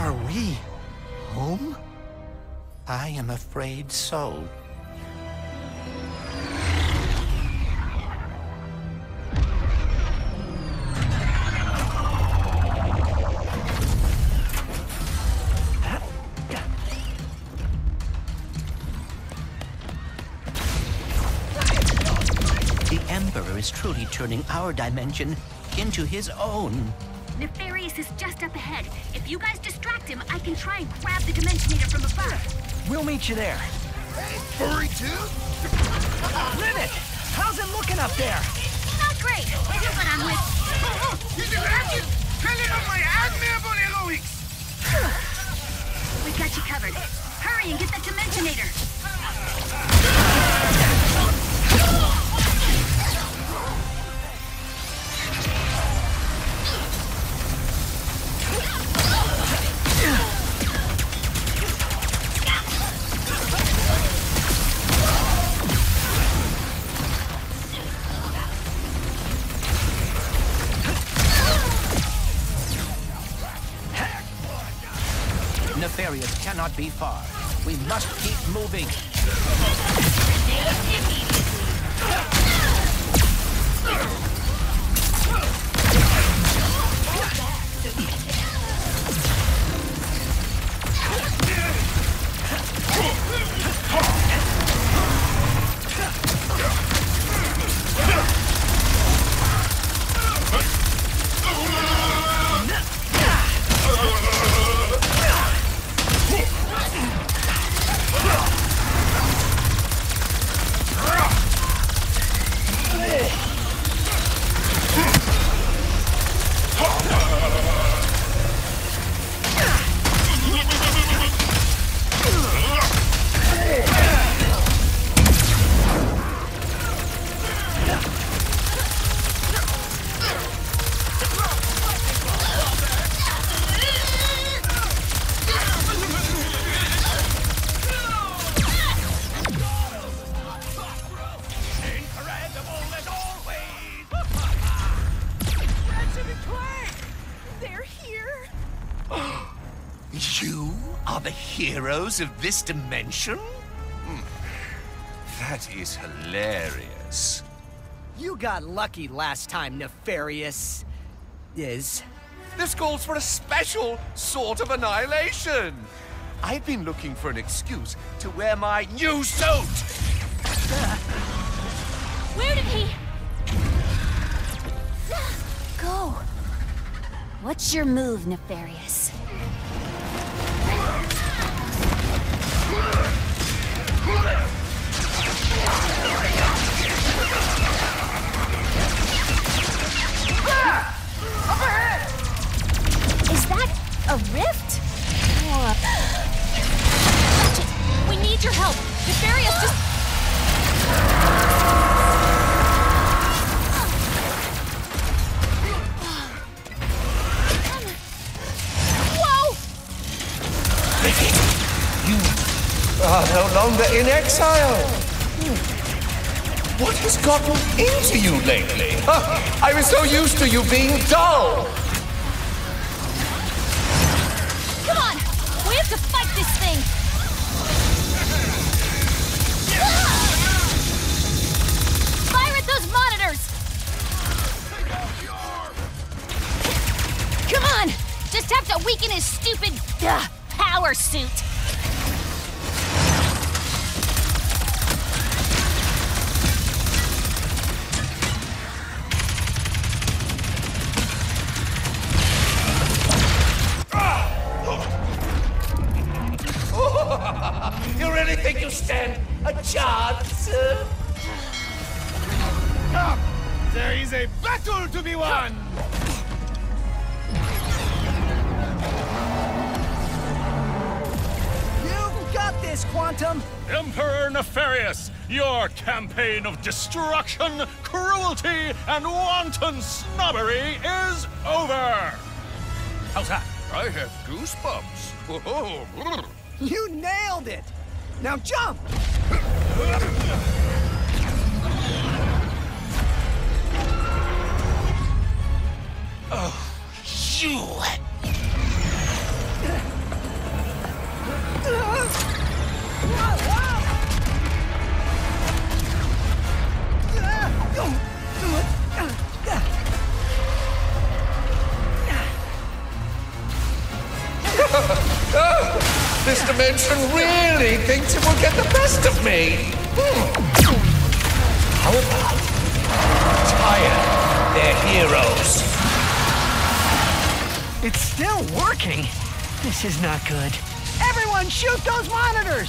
Are we home? I am afraid so. The Emperor is truly turning our dimension into his own. Nefarious is just up ahead. If you guys distract him, I can try and grab the Dimensionator from above. We'll meet you there. Hey, Furry too? Limit! How's it looking up there? Not great, but I'm with... We got you covered. Hurry and get that Dimensionator. Cannot be far. We must keep moving. Heroes of this dimension? Hmm. That is hilarious. You got lucky last time, Nefarious. Is. This calls for a special sort of annihilation. I've been looking for an excuse to wear my new suit. Where did he... Go. What's your move, Nefarious? A rift? We need your help. Nefarious just... longer in exile. What has gotten into you lately? I was so used to you being dull. Come on! We have to fight this thing! Fire at those monitors! Come on! Just have to weaken his stupid uh, power suit! Think you stand a chance? There is a battle to be won! You've got this, Quantum! Emperor Nefarious, your campaign of destruction, cruelty, and wanton snobbery is over! How's that? I have goosebumps. You nailed it! Now jump! Still working. This is not good. Everyone shoot those monitors!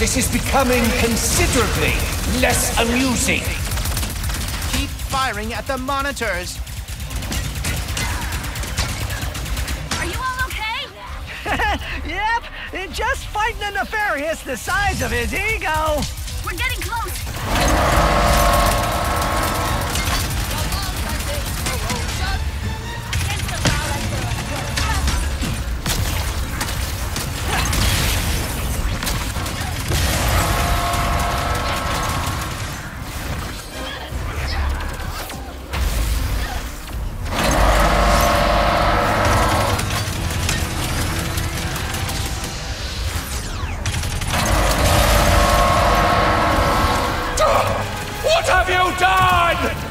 This is becoming considerably less amusing. Keep firing at the monitors. Are you all okay? yep, just fighting a nefarious the size of his ego. We're getting close. Have you done?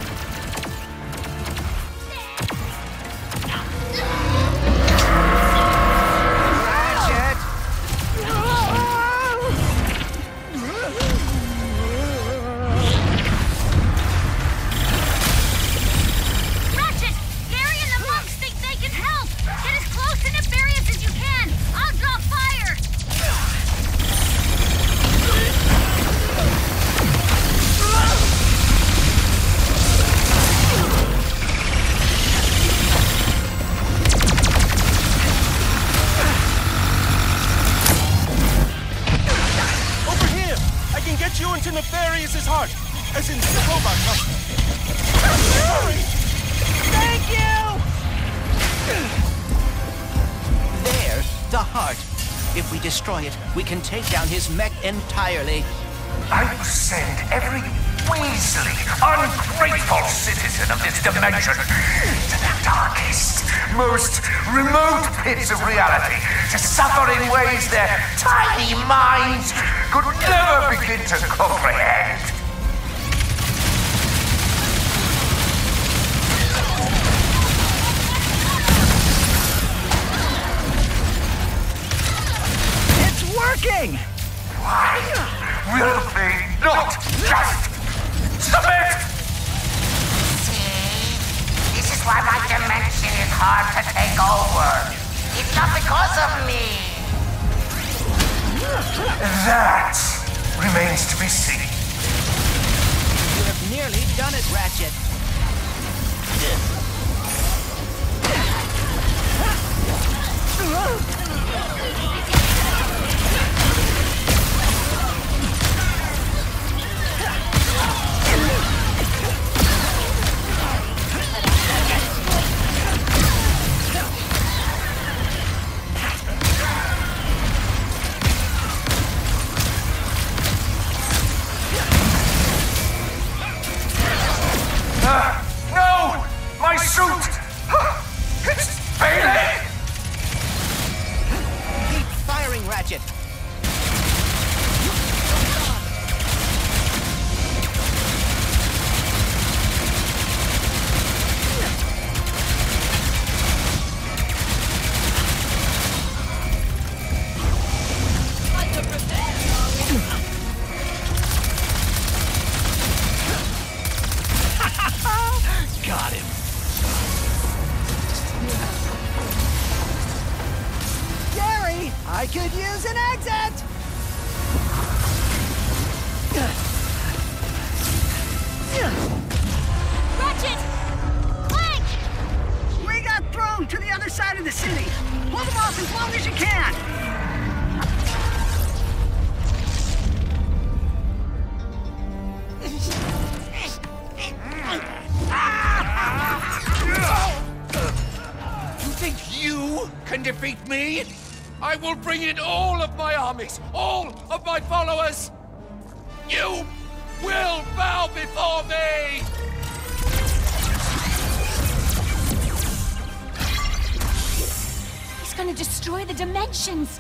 Destroy it, we can take down his mech entirely. I will send every Weasley, ungrateful citizen of this dimension to the darkest, most remote pits of reality to suffer in ways their tiny minds could never begin to comprehend. Working! Why will they not just submit? See? This is why my dimension is hard to take over. It's not because of me. That remains to be seen. You have nearly done it, Ratchet. Ah, Got him. Gary, I could use an exit! Ratchet! Clank! We got thrown to the other side of the city. Pull them off as long as you can. Can defeat me? I will bring in all of my armies, all of my followers. You will bow before me! He's gonna destroy the dimensions!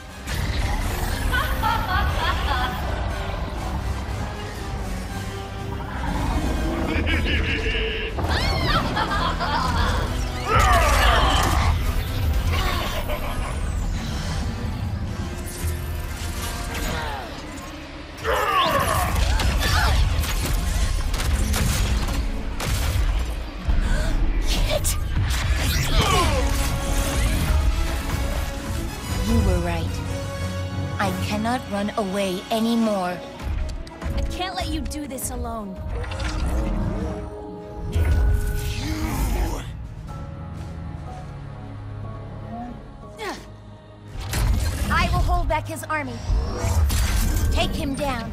anymore. I can't let you do this alone. I will hold back his army. Take him down.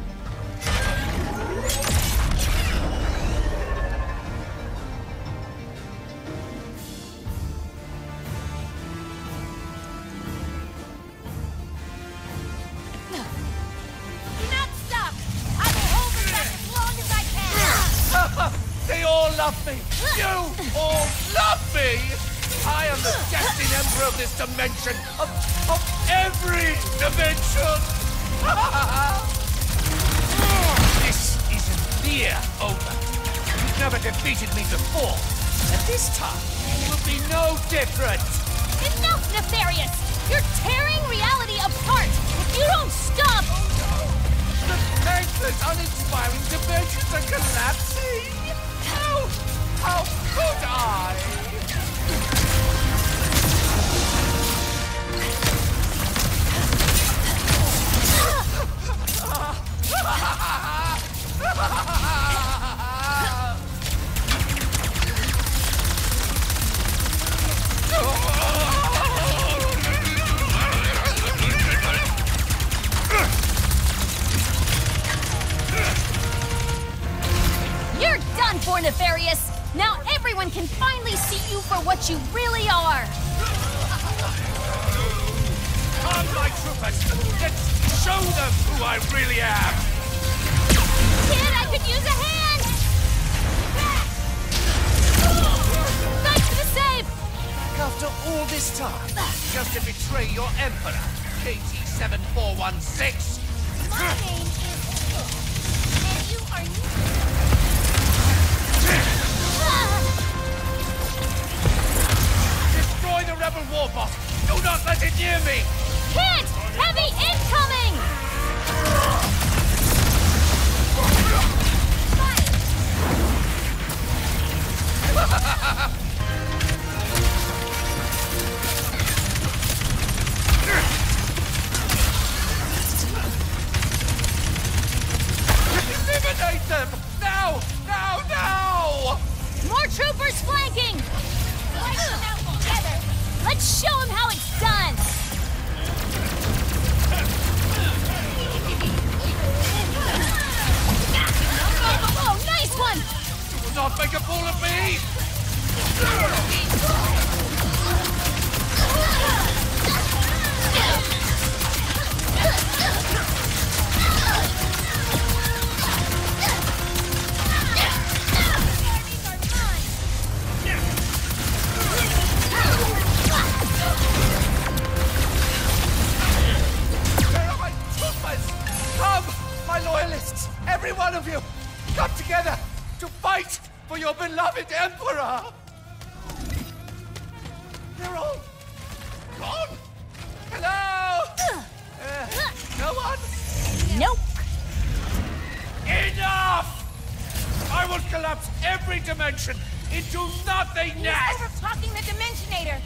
Dimension! this isn't near over. You've never defeated me before, and this time it will be no different! Enough, Nefarious! You're tearing reality apart! If you don't stop! Oh, the thankless, uninspiring dimensions are collapsing! How, how could I? This time, just to betray your emperor, KT-7416! My name is and you are Destroy the rebel warbot! Do not let it near me! Kid! Heavy incoming! Eliminate Nope. Enough! I will collapse every dimension into nothingness! Overclocking the Dimensionator.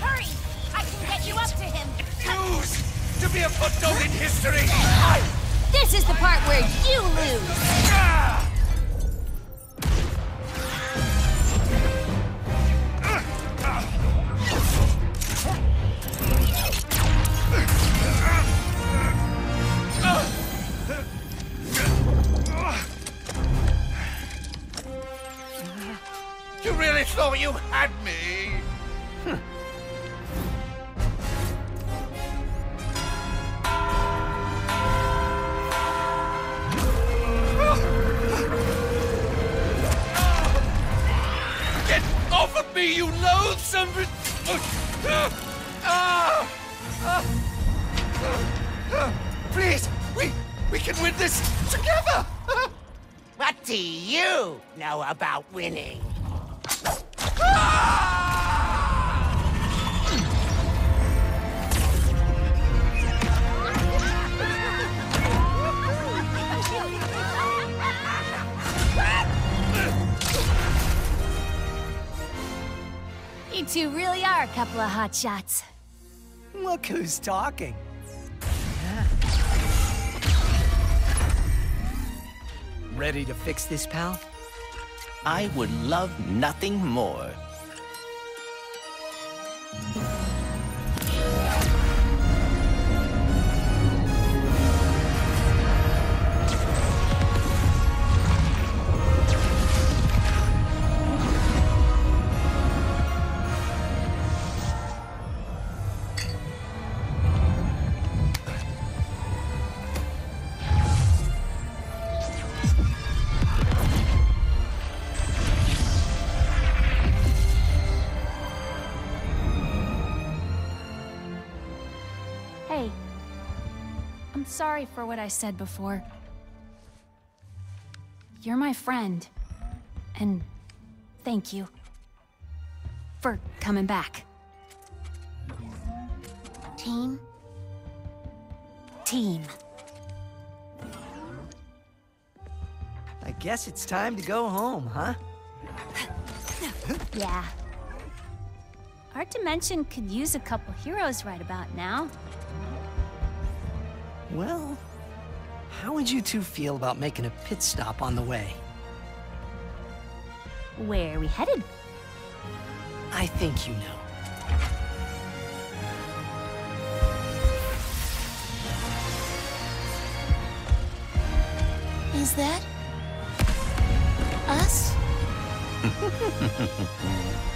Hurry! I can get you up to him. Refuse to be a footnote in history! This is the part where you lose. Ah! Thought you had me? Get off of me, you loathsome... Please, we, we can win this together! What do you know about winning? You two really are a couple of hot shots. Look who's talking. Ready to fix this, pal? I would love nothing more. Sorry for what I said before. You're my friend. And thank you. For coming back. Team? Team. I guess it's time to go home, huh? Yeah. Our dimension could use a couple heroes right about now. Well, how would you two feel about making a pit stop on the way? Where are we headed? I think you know. Is that... us?